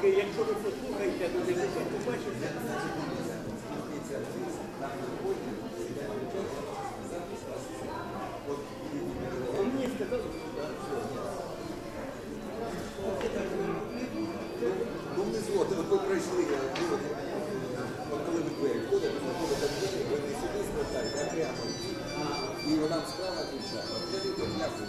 поки, якщо ви послухаєте, то не будете побачите. А мені сказали, Ну, ну, вона справа ключа. Дякую.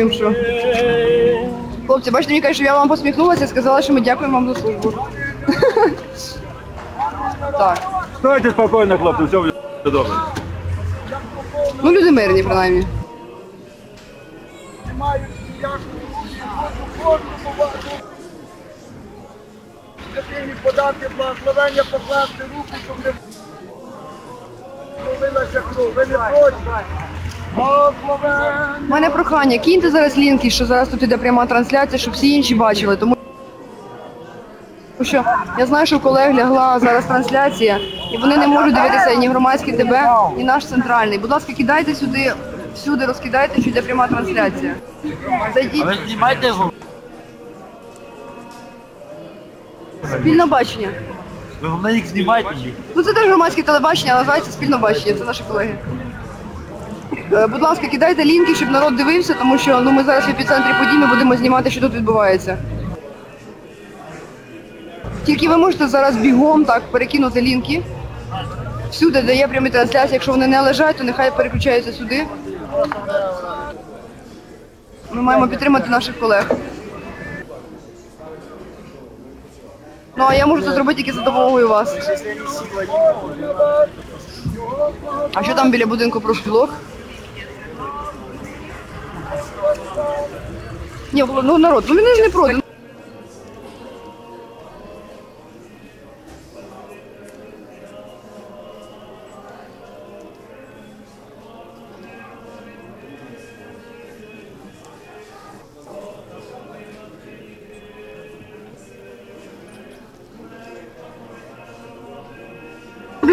Тим, що. Хлопці, бачите, мені кажуть, що я вам посміхнулася і сказала, що ми дякуємо вам за службу. так. Стойте спокійно, хлопці, все буде добре. Ну, люди мирні, принаймні. Дитині подати благословення, покласти руку, щоб не пролилася кров. Ви не проти? У мене прохання, киньте зараз лінки, що зараз тут іде пряма трансляція, щоб всі інші бачили. Тому що я знаю, що у колег лягла зараз трансляція, і вони не можуть дивитися ні громадський ТБ, ні наш центральний. Будь ласка, кидайте сюди, всюди розкидайте, що йде пряма трансляція. Зайдіть. Знімайте. Спільне бачення. Ви головне їх знімайте. Ну це теж громадське телебачення, але називається спільне бачення, це наші колеги. Е, Будь ласка, кидайте лінки, щоб народ дивився, тому що ну, ми зараз в епіцентрі подій, ми будемо знімати, що тут відбувається. Тільки ви можете зараз бігом так перекинути лінки. Всюди, де є прямі трансляції, якщо вони не лежать, то нехай переключаються сюди. Ми маємо підтримати наших колег. Ну а я можу це зробити тільки за допомогою вас. А що там біля будинку профспілок? Ні, ну, ну народ, ну мене ж не продано.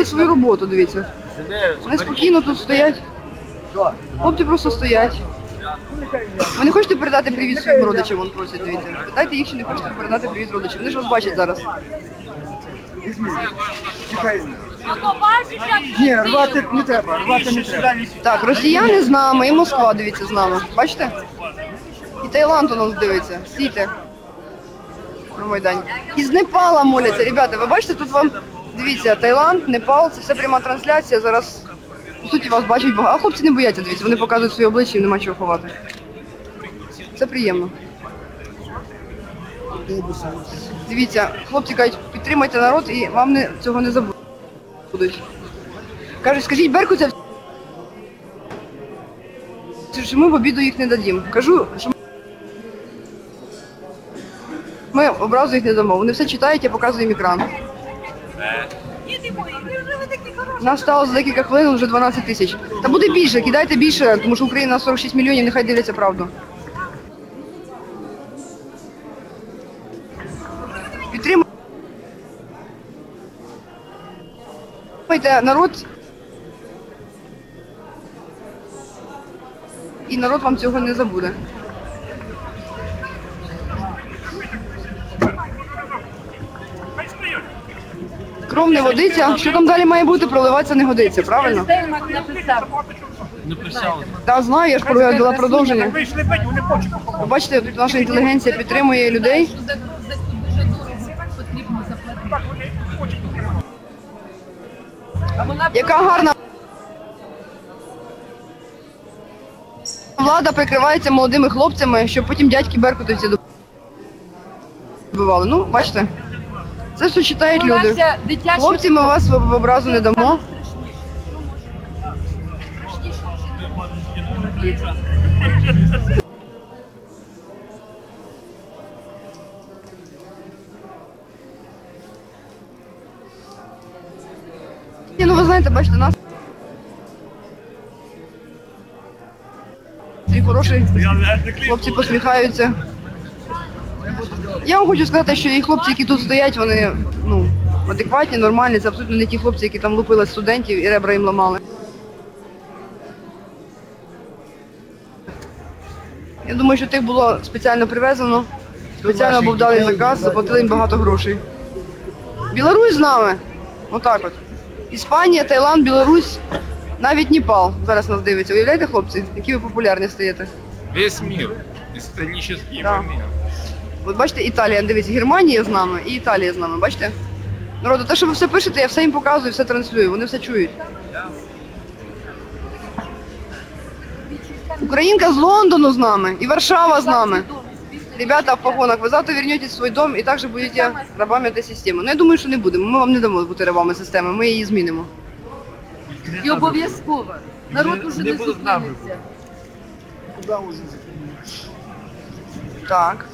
свою роботу, дивіться. Вони спокійно тут стоять. Хлопці просто стоять. Ви не хочете передати привіт своїм родичам, вон просять, дивіться. Питайте їх, чи не хочете передати привіт родичам. Вони ж вас бачать зараз. Ні, рвати не треба, рвати не треба. Так, росіяни з нами і Москва дивиться з нами. Бачите? І Таїланд у нас дивиться. Стійте. На Майдані. Із Непала моляться. Ребята, ви бачите, тут вам дивіться, Таїланд, Непал, це все пряма трансляція. Зараз, по суті, вас бачать багато. А хлопці не бояться, дивіться, вони показують своє обличчя і нема чого ховати. Це приємно. Дивіться, хлопці кажуть, підтримайте народ і вам не, цього не забудуть. Кажуть, скажіть, Беркуця що ми в обіду їх не дадім. Кажу, що ми образу їх не дамо. Вони все читають, я показую їм екран. Нас стало за декілька хвилин вже 12 тисяч. Та буде більше, кидайте більше, тому що Україна 46 мільйонів, нехай дивляться правду. Підтримуйте народ. І народ вам цього не забуде. Кров не водиться. Що там далі має бути, проливатися не годиться, правильно? Так, знаю, я ж провела продовження. Ви бачите, тут наша інтелігенція підтримує людей. Яка гарна влада прикривається молодими хлопцями, щоб потім дядьки беркутовці добивали. Ну, бачите, це все читають вона люди. Хлопці, ми вас в в образу не дамо. Ні, ну ви знаєте, бачите, нас. Ці хороші хлопці посміхаються. Я вам хочу сказати, що і хлопці, які тут стоять, вони ну, адекватні, нормальні. Це абсолютно не ті хлопці, які там лупили студентів і ребра їм ламали. Я думаю, що тих було спеціально привезено, спеціально був дали заказ, заплатили їм багато грошей. Білорусь з нами. Отак от. Іспанія, Таїланд, Білорусь, навіть Непал зараз нас дивиться. Уявляєте, хлопці, які ви популярні стаєте? Весь мир, исторический Да. момент. От бачите, Італія, дивіться, Германія з нами і Італія з нами, бачите? Народу, те, що ви все пишете, я все їм показую, все транслюю, вони все чують. Українка з Лондону з нами, і Варшава з нами. Ребята в погонах, ви завтра вернетесь в свій дом і також будете рабами цієї системи. Ну я думаю, що не будемо. Ми вам не дамо бути рабами системи, ми її змінимо. І обов'язково. Народ уже не зупиниться. Так.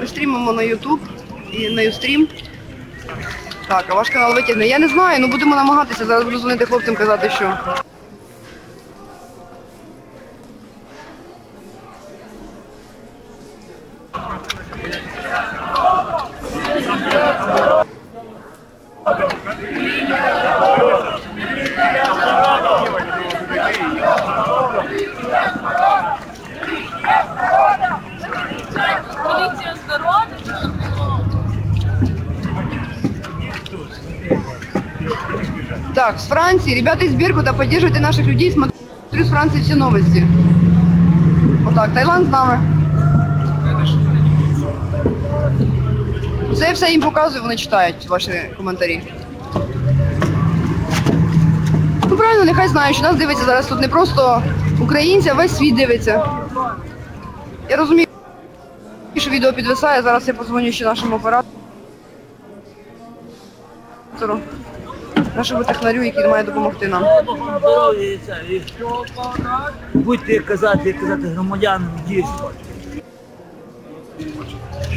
Ми стрімимо на YouTube і на Ustream. Так, а ваш канал витягне. Я не знаю, ну будемо намагатися. Зараз буду хлопцям казати, що. Франции. Ребята из Беркута, поддерживайте наших людей. Смотрю с Франции все новости. Вот так, Таїланд з нами. Це я все їм показую, вони читають ваші коментарі. Ну правильно, нехай знають, що нас дивиться зараз тут не просто українці, а весь світ дивиться. Я розумію, що відео підвисає, зараз я позвоню ще нашому оператору. Нашому технарю, який має допомогти нам. здоров'я і будьте казати, казати громадянам дійсно.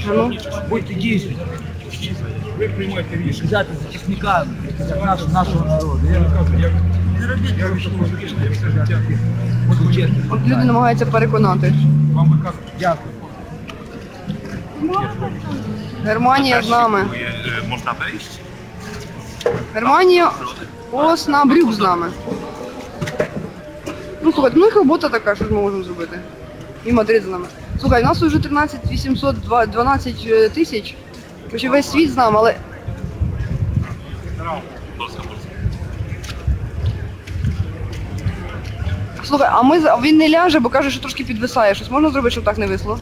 Ну, Будьте дійсно. Ви приймаєте рішення. Казати захисниками, казати нашого, нашого народу. Я не робіть того, що можна От чесно. от люди намагаються переконати. Вам виказують. Дякую. Германія з нами. Można wejść? Германія Оснабрюк з нами. Ну, слухайте, ну їх робота така, що ж ми можемо зробити. І Мадрид з нами. Слухай, у нас вже 13 812 е, тисяч. Хоча весь світ з нами, але. Слухай, а ми він не ляже, бо каже, що трошки підвисає. Щось можна зробити, щоб так не висло?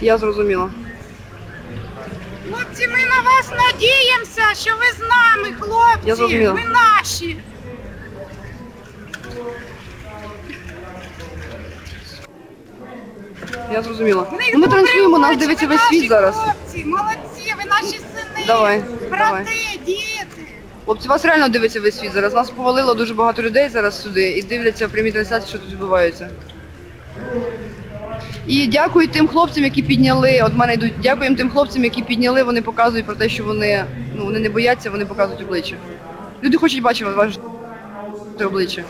Я зрозуміла. Хлопці, ми на вас надіємося, що ви з нами, хлопці. Я зрозуміла. Ви наші. Я зрозуміла. В Ну, ми транслюємо, нас дивиться весь світ зараз. Хлопці, молодці, ви наші сини. Давай, брати, давай. діти. Хлопці, вас реально дивиться весь світ зараз. Нас повалило дуже багато людей зараз сюди і дивляться в прямій трансляції, що тут відбувається. І дякую тим хлопцям, які підняли. От мене йдуть. Дякуємо тим хлопцям, які підняли. Вони показують про те, що вони ну вони не бояться, вони показують обличчя. Люди хочуть бачити ваше обличчя.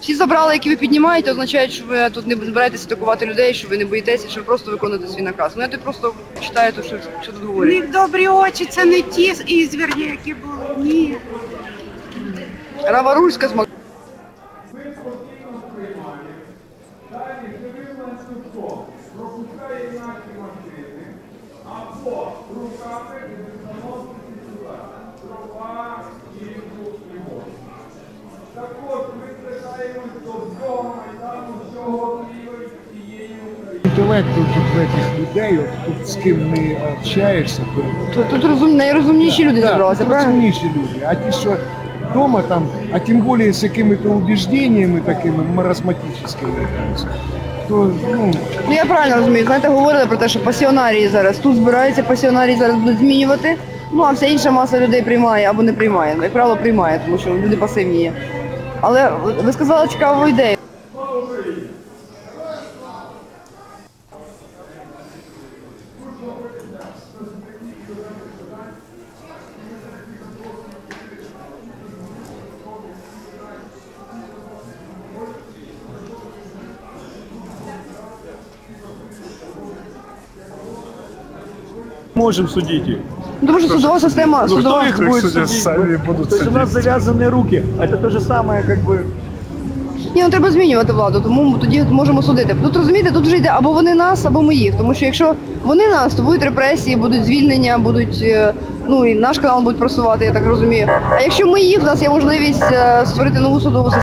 Всі забрали, які ви піднімаєте, означає, що ви тут не збираєтеся атакувати людей, що ви не боїтеся, що ви просто виконуєте свій наказ. Ну я тут просто читаю, то, що, що тут У них добрі очі, це не ті ізвірні, які були. Ні. Раварульська з Інтелекту тут в этих людей, от тут з ким не общаєшся, то Тут, тут розум... найрозумніші люди зібралися, правильно? розумніші люди. А ті, що вдома там, а тим більше з якими-то убеждениями такими маразматичними, то ну, Ну я правильно розумію. Знаєте, говорили про те, що пасіонарії зараз тут збираються, пасіонарії зараз будуть змінювати. Ну а вся інша маса людей приймає або не приймає. Як правило, приймає, тому що люди пасивні є. Але ви сказали цікаву ідею. Можем судить их. Ну, Тому що судова система, Ну, судова. кто их будет судить? сами будут То есть у нас завязаны руки. Это то же самое, как бы... Ні, ну треба змінювати владу, тому тоді можемо судити. Тут розумієте, тут вже йде або вони нас, або ми їх. Тому що якщо вони нас, то будуть репресії, будуть звільнення, будуть е, ну і наш канал будуть просувати, я так розумію. А якщо ми їх, у нас є можливість е, створити нову судову систему.